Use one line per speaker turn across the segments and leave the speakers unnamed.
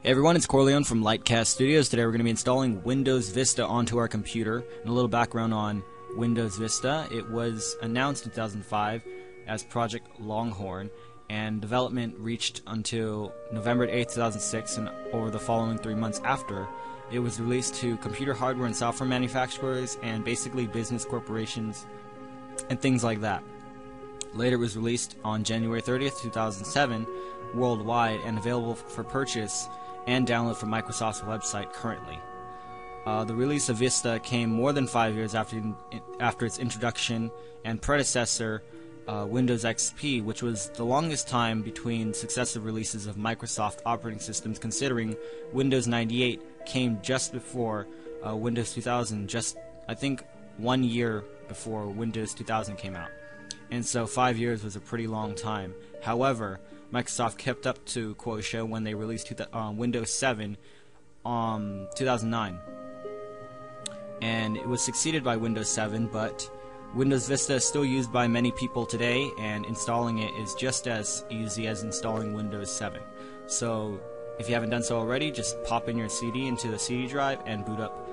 Hey everyone, it's Corleone from LiteCast Studios. Today we're going to be installing Windows Vista onto our computer. And a little background on Windows Vista. It was announced in 2005 as Project Longhorn, and development reached until November 8, 2006, and over the following three months after, it was released to computer hardware and software manufacturers and basically business corporations and things like that. Later, it was released on January 30th, 2007, worldwide and available for purchase and download from Microsoft's website currently. Uh, the release of Vista came more than five years after, after its introduction and predecessor, uh, Windows XP, which was the longest time between successive releases of Microsoft operating systems, considering Windows 98 came just before uh, Windows 2000, just I think one year before Windows 2000 came out. And so five years was a pretty long time. However, Microsoft kept up to quota when they released uh, Windows 7 um 2009 and it was succeeded by Windows 7 but Windows Vista is still used by many people today and installing it is just as easy as installing Windows 7 so if you haven't done so already just pop in your CD into the CD drive and boot up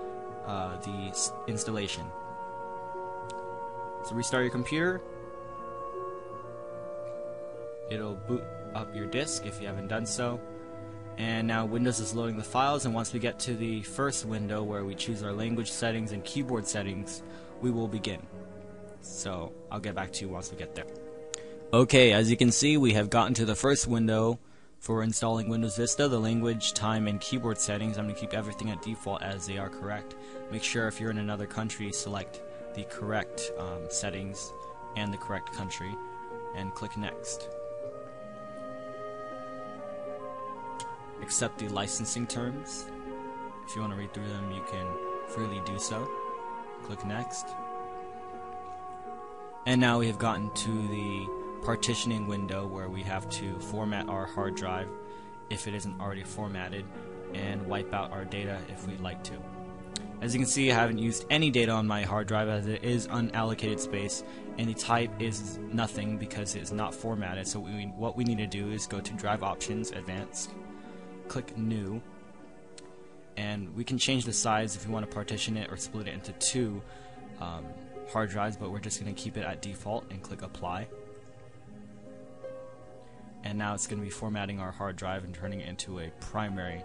uh, the installation. So restart your computer it'll boot up your disk if you haven't done so. And now Windows is loading the files, and once we get to the first window where we choose our language settings and keyboard settings, we will begin. So I'll get back to you once we get there. Okay, as you can see, we have gotten to the first window for installing Windows Vista, the language, time, and keyboard settings. I'm going to keep everything at default as they are correct. Make sure if you're in another country, select the correct um, settings and the correct country, and click Next. Accept the licensing terms. If you want to read through them, you can freely do so. Click Next. And now we have gotten to the partitioning window where we have to format our hard drive if it isn't already formatted and wipe out our data if we'd like to. As you can see, I haven't used any data on my hard drive as it is unallocated space and the type is nothing because it is not formatted. So we, what we need to do is go to Drive Options, Advanced, click New, and we can change the size if you want to partition it or split it into two um, hard drives, but we're just going to keep it at default and click Apply. And now it's going to be formatting our hard drive and turning it into a primary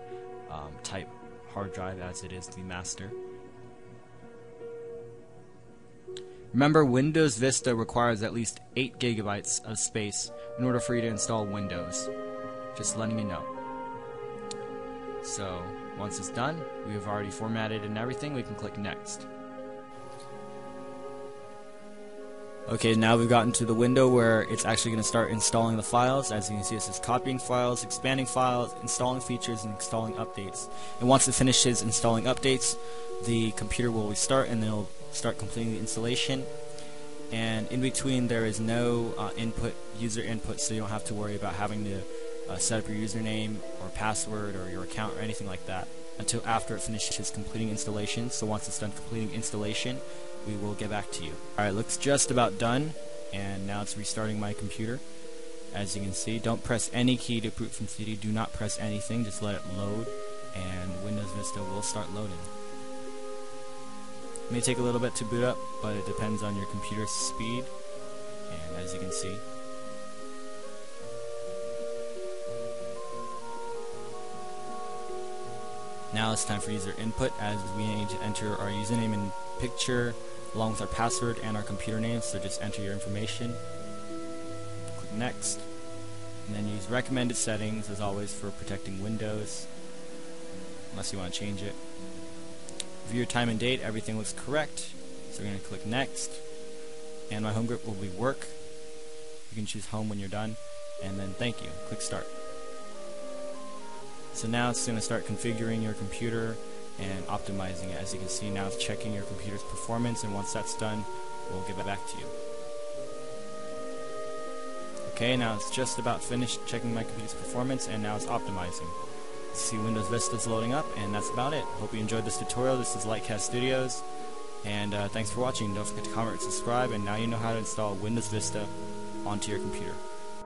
um, type hard drive as it is the master. Remember, Windows Vista requires at least 8 gigabytes of space in order for you to install Windows. Just letting you know. So once it's done, we have already formatted and everything, we can click next. Okay, now we've gotten to the window where it's actually going to start installing the files. As you can see, it says copying files, expanding files, installing features, and installing updates. And once it finishes installing updates, the computer will restart and it'll start completing the installation. And in between, there is no uh, input, user input, so you don't have to worry about having to uh, set up your username or password or your account or anything like that until after it finishes completing installation. So once it's done completing installation, we will get back to you. Alright, looks just about done, and now it's restarting my computer. As you can see, don't press any key to boot from CD. Do not press anything, just let it load, and Windows Vista will start loading. It may take a little bit to boot up, but it depends on your computer's speed, and as you can see, Now it's time for user input as we need to enter our username and picture along with our password and our computer name. So just enter your information. Click next. And then use recommended settings as always for protecting Windows unless you want to change it. View your time and date, everything looks correct. So we're going to click next. And my home group will be work. You can choose home when you're done. And then thank you. Click start. So now it's going to start configuring your computer and optimizing it. As you can see now it's checking your computer's performance and once that's done we'll give it back to you. Okay, now it's just about finished checking my computer's performance and now it's optimizing. See Windows Vista is loading up and that's about it. Hope you enjoyed this tutorial. This is LiteCast Studios and uh, thanks for watching. Don't forget to comment and subscribe and now you know how to install Windows Vista onto your computer.